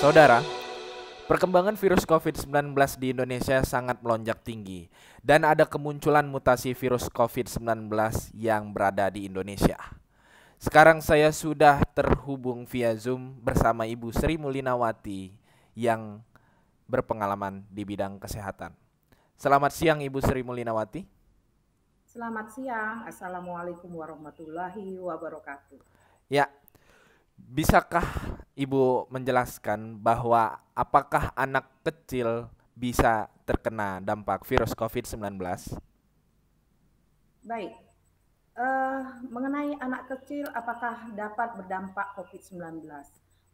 Saudara, perkembangan virus COVID-19 di Indonesia sangat melonjak tinggi dan ada kemunculan mutasi virus COVID-19 yang berada di Indonesia. Sekarang saya sudah terhubung via Zoom bersama Ibu Sri Mulinawati yang berpengalaman di bidang kesehatan. Selamat siang Ibu Sri Mulinawati. Selamat siang, Assalamualaikum warahmatullahi wabarakatuh. Ya, bisakah Ibu menjelaskan bahwa apakah anak kecil bisa terkena dampak virus COVID-19? Baik, Eh, mengenai anak kecil apakah dapat berdampak COVID-19?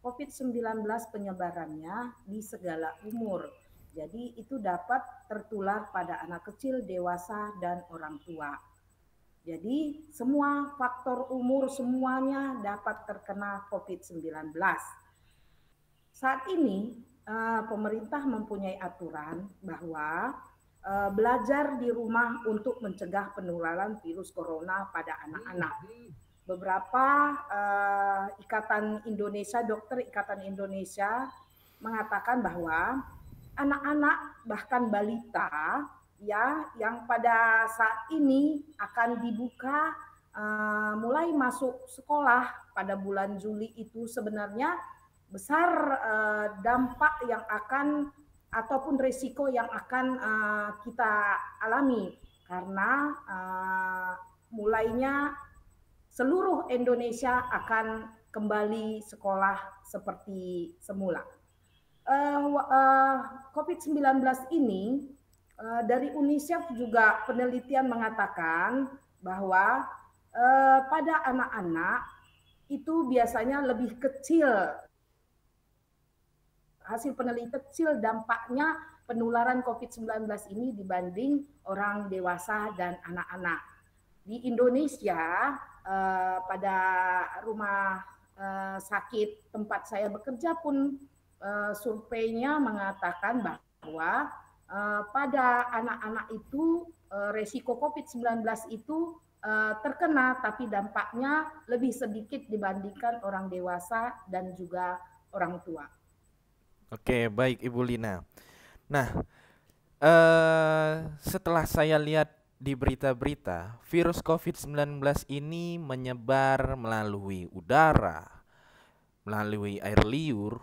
COVID-19 penyebarannya di segala umur, jadi itu dapat tertular pada anak kecil, dewasa, dan orang tua. Jadi semua faktor umur semuanya dapat terkena COVID-19. Saat ini eh, pemerintah mempunyai aturan bahwa eh, belajar di rumah untuk mencegah penularan virus corona pada anak-anak. Beberapa eh, ikatan Indonesia, dokter ikatan Indonesia mengatakan bahwa anak-anak bahkan balita ya yang pada saat ini akan dibuka eh, mulai masuk sekolah pada bulan Juli itu sebenarnya besar eh, dampak yang akan ataupun risiko yang akan eh, kita alami karena eh, mulainya seluruh Indonesia akan kembali sekolah seperti semula. Wa- eh, COVID-19 ini eh, dari UNICEF juga penelitian mengatakan bahwa eh, pada anak-anak itu biasanya lebih kecil hasil penelitian kecil dampaknya penularan COVID-19 ini dibanding orang dewasa dan anak-anak. Di Indonesia eh, pada rumah eh, sakit tempat saya bekerja pun eh, surveinya mengatakan bahwa eh, pada anak-anak itu eh, resiko COVID-19 itu eh, terkena tapi dampaknya lebih sedikit dibandingkan orang dewasa dan juga orang tua. Oke, baik Ibu Lina. Nah, eh setelah saya lihat di berita-berita, virus COVID-19 ini menyebar melalui udara, melalui air liur,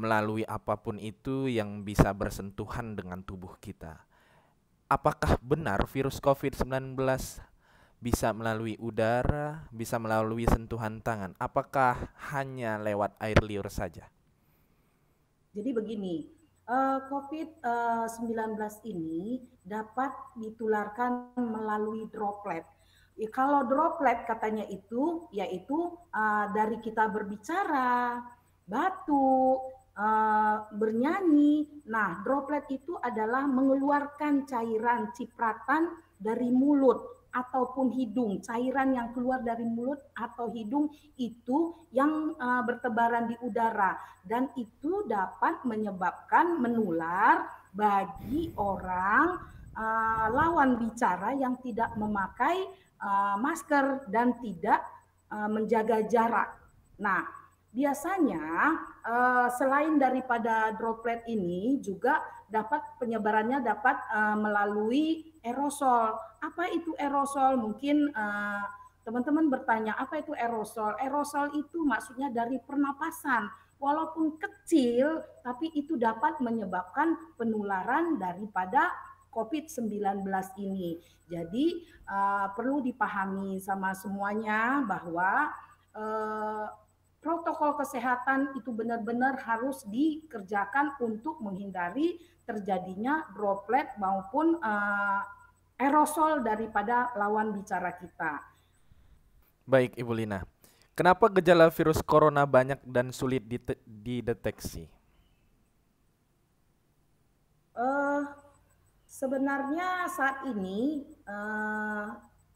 melalui apa pun itu yang bisa bersentuhan dengan tubuh kita. Apakah benar virus COVID-19 bisa melalui udara, bisa melalui sentuhan tangan? Apakah hanya lewat air liur saja? Jadi begini, eh, COVID-19 ini dapat ditularkan melalui droplet. Ya, kalau droplet katanya itu yaitu eh, dari kita berbicara, batuk, eh, bernyanyi. Nah, droplet itu adalah mengeluarkan cairan cipratan dari mulut ataupun hidung. Cairan yang keluar dari mulut atau hidung itu yang eh, bertebaran di udara dan itu dapat menyebabkan menular bagi orang uh, lawan bicara yang tidak memakai masker dan tidak menjaga jarak. Nah, biasanya uh, selain daripada droplet ini juga dapat penyebarannya dapat uh, melalui aerosol. Apa itu aerosol? Mungkin uh, teman-teman bertanya apa itu aerosol? Aerosol itu maksudnya dari pernapasan walaupun kecil, tapi itu dapat menyebabkan penularan daripada COVID-19 ini. Jadi uh, perlu dipahami sama semuanya bahwa uh, protokol kesehatan itu benar-benar harus dikerjakan untuk menghindari terjadinya droplet maupun uh, aerosol daripada lawan bicara kita. Baik, Ibu Lina. Kenapa gejala virus corona banyak dan sulit dideteksi? Eh, sebenarnya saat ini eh,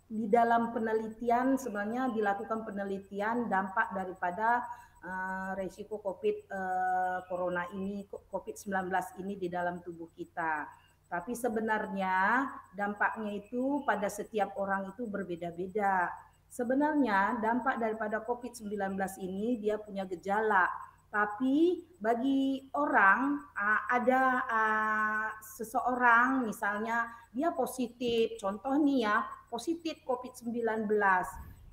di dalam penelitian sebenarnya dilakukan penelitian dampak daripada uh, resiko COVID uh, corona ini COVID-19 ini di dalam tubuh kita. Tapi sebenarnya dampaknya itu pada setiap orang itu berbeda-beda. Sebenarnya dampak daripada COVID-19 ini dia punya gejala tapi bagi orang uh, ada uh, seseorang misalnya dia positif, contoh nih ya, positif COVID-19,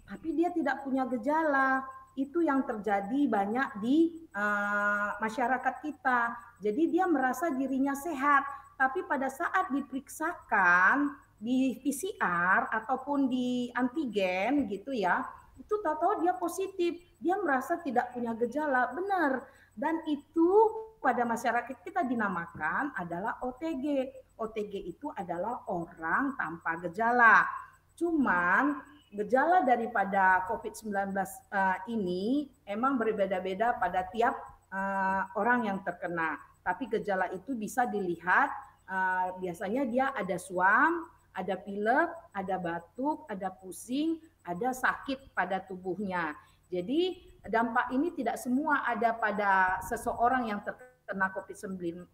tapi dia tidak punya gejala. Itu yang terjadi banyak di uh, masyarakat kita. Jadi dia merasa dirinya sehat, tapi pada saat diperiksakan di PCR ataupun di antigen gitu ya, itu tahu-tahu dia positif, dia merasa tidak punya gejala, benar. Dan itu pada masyarakat kita dinamakan adalah OTG. OTG itu adalah orang tanpa gejala. Cuman gejala daripada COVID-19 uh, eh, ini emang berbeda-beda pada tiap uh, orang yang terkena. Tapi gejala itu bisa dilihat uh, biasanya dia ada suam, ada pilek, ada batuk, ada pusing, ada sakit pada tubuhnya. Jadi dampak ini tidak semua ada pada seseorang yang terkena COVID-19,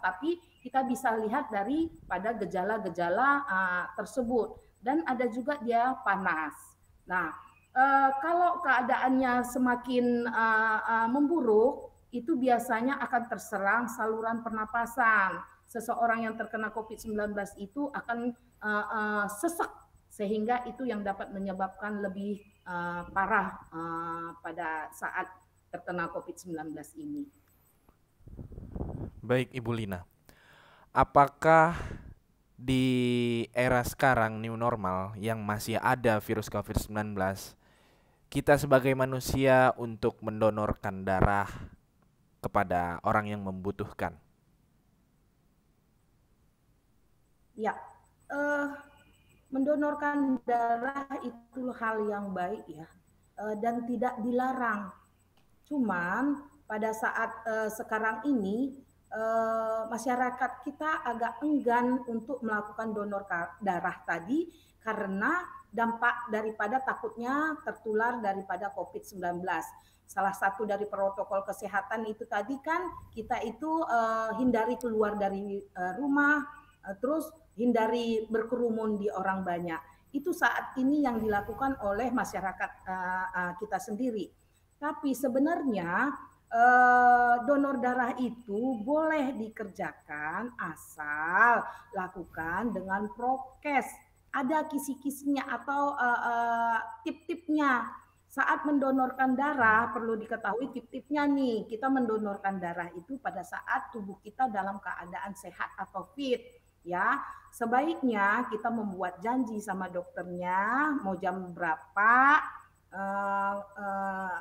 tapi kita bisa lihat dari pada gejala-gejala uh, tersebut. Dan ada juga dia panas. Nah, uh, kalau keadaannya semakin uh, uh, memburuk, itu biasanya akan terserang saluran pernapasan. Seseorang yang terkena COVID-19 itu akan uh, uh, sesak sehingga itu yang dapat menyebabkan lebih uh, parah uh, pada saat terkena COVID-19 ini. Baik Ibu Lina, apakah di era sekarang new normal yang masih ada virus COVID-19, kita sebagai manusia untuk mendonorkan darah kepada orang yang membutuhkan? Ya, uh, mendonorkan darah itu hal yang baik ya eh, dan tidak dilarang. Cuman pada saat uh, sekarang ini uh, masyarakat kita agak enggan untuk melakukan donor darah tadi karena dampak daripada takutnya tertular daripada COVID-19. Salah satu dari protokol kesehatan itu tadi kan kita itu hindari keluar dari rumah, terus hindari berkerumun di orang banyak. Itu saat ini yang dilakukan oleh masyarakat uh, uh, kita sendiri. Tapi sebenarnya donor darah itu boleh dikerjakan asal lakukan dengan prokes. Ada kisi-kisinya atau tip-tipnya. Saat mendonorkan darah perlu diketahui tip-tipnya nih. Kita mendonorkan darah itu pada saat tubuh kita dalam keadaan sehat atau fit ya. Sebaiknya kita membuat janji sama dokternya mau jam berapa uh, uh,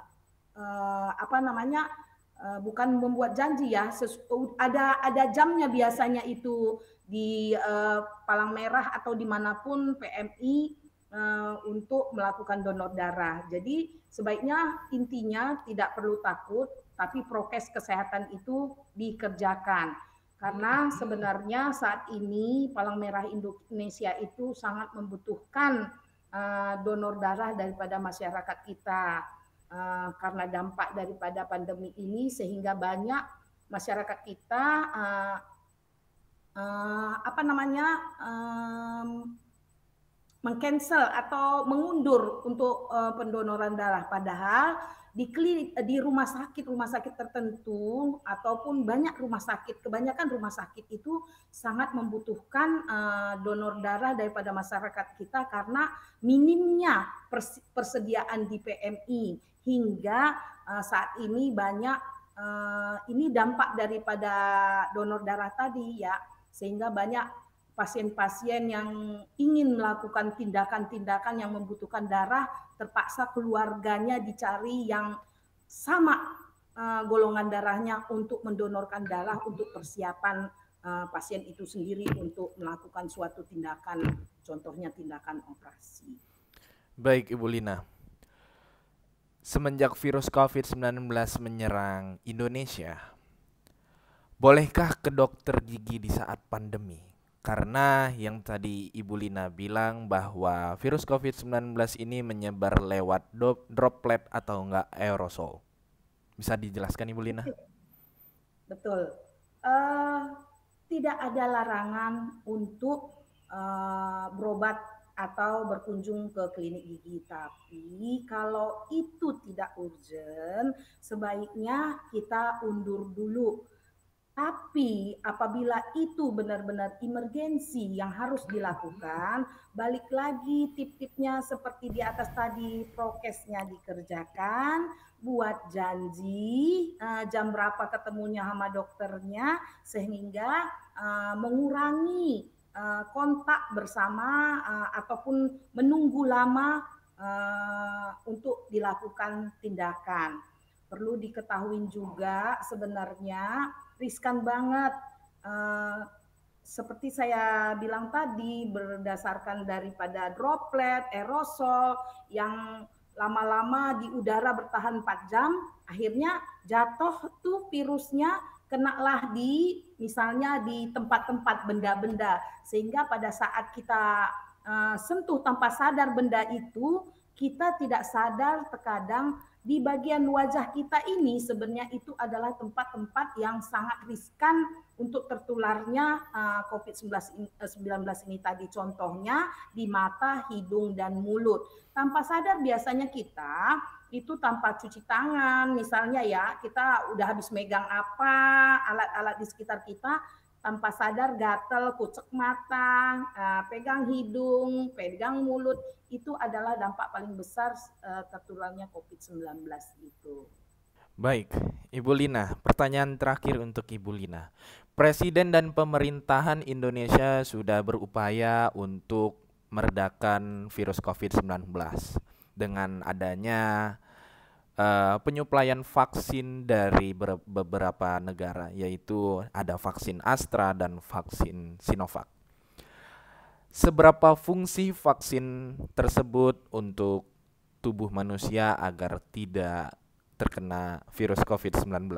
uh, apa namanya uh, bukan membuat janji ya ada ada jamnya biasanya itu di uh, palang merah atau di mana pun PMI uh, untuk melakukan donor darah. Jadi sebaiknya intinya tidak perlu takut tapi prokes kesehatan itu dikerjakan karena sebenarnya saat ini Palang Merah Indonesia itu sangat membutuhkan uh, donor darah daripada masyarakat kita uh, karena dampak daripada pandemi ini sehingga banyak masyarakat kita uh, uh, apa namanya um, mengcancel atau mengundur untuk uh, pendonoran darah. Padahal di klinik di rumah sakit rumah sakit tertentu ataupun banyak rumah sakit kebanyakan rumah sakit itu sangat membutuhkan uh, donor darah daripada masyarakat kita karena minimnya persediaan di PMI hingga uh, saat ini banyak uh, ini dampak daripada donor darah tadi ya. Sehingga banyak pasien-pasien yang ingin melakukan tindakan-tindakan yang membutuhkan darah terpaksa keluarganya dicari yang sama uh, golongan darahnya untuk mendonorkan darah untuk persiapan uh, pasien itu sendiri untuk melakukan suatu tindakan contohnya tindakan operasi. Baik Ibu Lina. Semenjak virus COVID-19 menyerang Indonesia, bolehkah ke dokter gigi di saat pandemi? Karena yang tadi Ibu Lina bilang bahwa virus COVID-19 ini menyebar lewat droplet atau enggak aerosol. Bisa dijelaskan Ibu Lina? Betul. Uh, tidak ada larangan untuk uh, berobat atau berkunjung ke klinik gigi. Tapi kalau itu tidak urgent, sebaiknya kita undur dulu tapi apabila itu benar-benar emergensi yang harus dilakukan, balik lagi tip-tipnya seperti di atas tadi prokesnya dikerjakan, buat janji uh, jam berapa ketemunya sama dokternya sehingga uh, mengurangi uh, kontak bersama ataupun menunggu lama untuk dilakukan tindakan. Perlu diketahui juga sebenarnya riskan banget. Uh, seperti saya bilang tadi berdasarkan daripada droplet, aerosol yang lama-lama di udara bertahan 4 jam, akhirnya jatuh tuh virusnya kenalah di misalnya di tempat-tempat benda-benda sehingga pada saat kita uh, sentuh tanpa sadar benda itu kita tidak sadar terkadang di bagian wajah kita ini sebenarnya itu adalah tempat-tempat yang sangat riskan untuk tertularnya uh, COVID-19 ini tadi contohnya di mata, hidung dan mulut. Tanpa sadar biasanya kita itu tanpa cuci tangan misalnya ya, kita udah habis megang apa, alat-alat di sekitar kita tanpa sadar gatel, kucek mata, uh, pegang hidung, pegang mulut, itu adalah dampak paling besar uh, tertularnya COVID-19 itu. Baik, Ibu Lina, pertanyaan terakhir untuk Ibu Lina. Presiden dan pemerintahan Indonesia sudah berupaya untuk meredakan virus COVID-19 dengan adanya uh, penyuplaian vaksin dari beberapa negara yaitu ada vaksin Astra dan vaksin Sinovac. Seberapa fungsi vaksin tersebut untuk tubuh manusia agar tidak terkena virus COVID-19?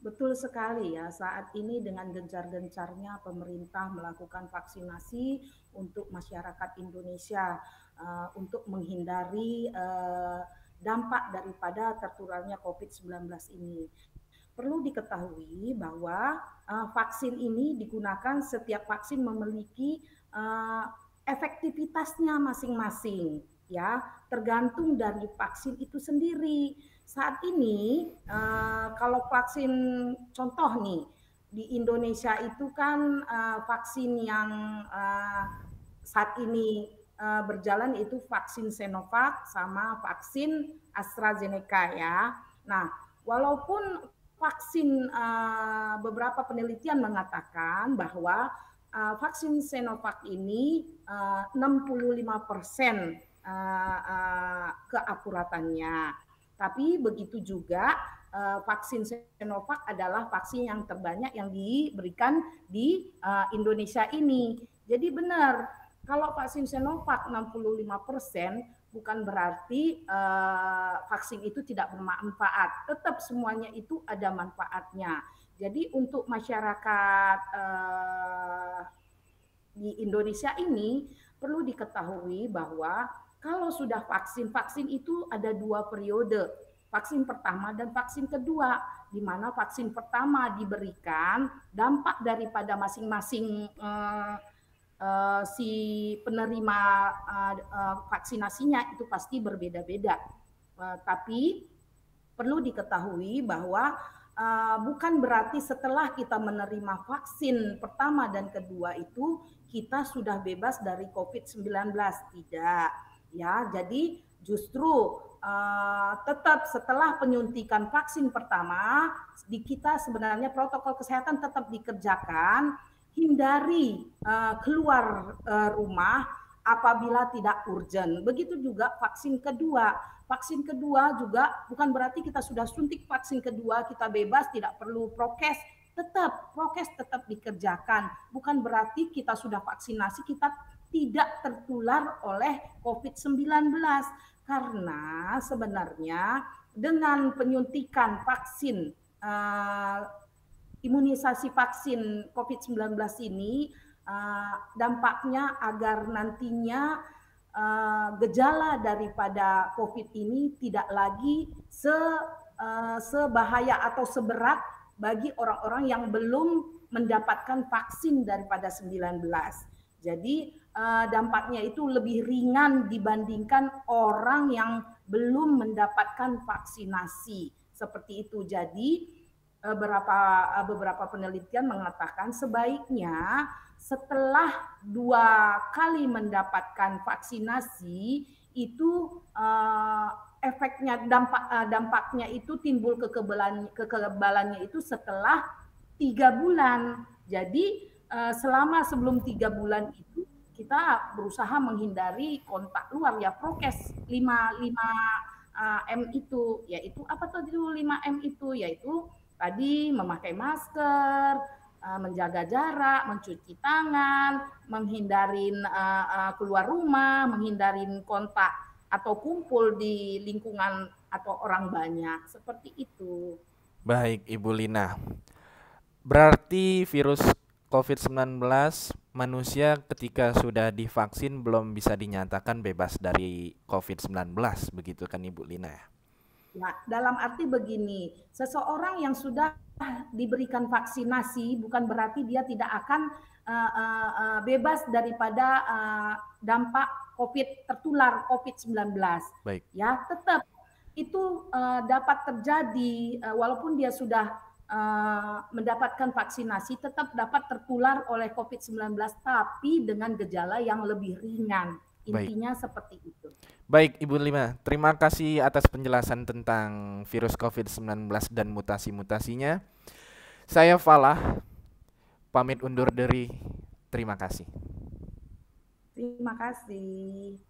Betul sekali ya, saat ini dengan gencar-gencarnya pemerintah melakukan vaksinasi untuk masyarakat Indonesia uh, untuk menghindari uh, dampak daripada tertularnya COVID-19 ini. Perlu diketahui bahwa uh, vaksin ini digunakan setiap vaksin memiliki uh, efektivitasnya masing-masing ya, tergantung dari vaksin itu sendiri. Saat ini uh, kalau vaksin contoh nih di Indonesia itu kan vaksin yang saat ini uh, berjalan itu vaksin Sinovac sama vaksin AstraZeneca ya. Nah, walaupun vaksin uh, beberapa penelitian mengatakan bahwa uh, vaksin Sinovac ini uh, 65 persen uh, uh, keakuratannya. Tapi begitu juga vaksin Sinovac adalah vaksin yang terbanyak yang diberikan di Indonesia ini. Jadi benar kalau vaksin Sinovac 65 persen, bukan berarti uh, vaksin itu tidak bermanfaat. Tetap semuanya itu ada manfaatnya. Jadi untuk masyarakat uh, di Indonesia ini perlu diketahui bahwa kalau sudah vaksin, vaksin itu ada dua periode. Vaksin pertama dan vaksin kedua, di mana vaksin pertama diberikan dampak daripada masing-masing uh, uh, si penerima uh, uh, vaksinasinya itu pasti berbeda-beda. Uh, tapi perlu diketahui bahwa uh, bukan berarti setelah kita menerima vaksin pertama dan kedua itu kita sudah bebas dari COVID-19 tidak ya. Jadi justru uh, tetap setelah penyuntikan vaksin pertama di kita sebenarnya protokol kesehatan tetap dikerjakan hindari uh, keluar uh, rumah apabila tidak urgent. Begitu juga vaksin kedua. Vaksin kedua juga bukan berarti kita sudah suntik vaksin kedua kita bebas tidak perlu prokes, tetap prokes tetap dikerjakan. Bukan berarti kita sudah vaksinasi kita tidak tertular oleh COVID-19 karena sebenarnya dengan penyuntikan vaksin uh, imunisasi vaksin COVID-19 ini uh, dampaknya agar nantinya uh, gejala daripada COVID ini tidak lagi se uh, sebahaya atau seberat bagi orang-orang yang belum mendapatkan vaksin daripada 19. Jadi uh, dampaknya itu lebih ringan dibandingkan orang yang belum mendapatkan vaksinasi seperti itu. Jadi beberapa eh, beberapa penelitian mengatakan sebaiknya setelah dua kali mendapatkan vaksinasi itu uh, efeknya dampak dampaknya itu timbul kekebalan kekebalannya itu setelah tiga bulan. Jadi selama sebelum tiga bulan itu kita berusaha menghindari kontak luar ya prokes 5 5 uh, M itu yaitu apa tuh 5 M itu yaitu Tadi memakai masker, eh, menjaga jarak, mencuci tangan, menghindarin eh, eh, keluar rumah, menghindarin kontak atau kumpul di lingkungan atau orang banyak. Seperti itu. Baik, Ibu Lina. Berarti virus COVID-19 manusia ketika sudah divaksin belum bisa dinyatakan bebas dari COVID-19, begitu kan Ibu Lina ya? Nah, dalam arti begini, seseorang yang sudah diberikan vaksinasi bukan berarti dia tidak akan uh, uh, uh, bebas daripada uh, dampak COVID tertular COVID-19. Baik. Ya, tetap itu uh, dapat terjadi uh, walaupun dia sudah uh, mendapatkan vaksinasi tetap dapat tertular oleh COVID-19 tapi dengan gejala yang lebih ringan. Intinya Baik. seperti itu. Baik, Ibu Lima, terima kasih atas penjelasan tentang virus COVID-19 dan mutasi-mutasinya. Saya Falah, pamit undur diri. Terima kasih. Terima kasih.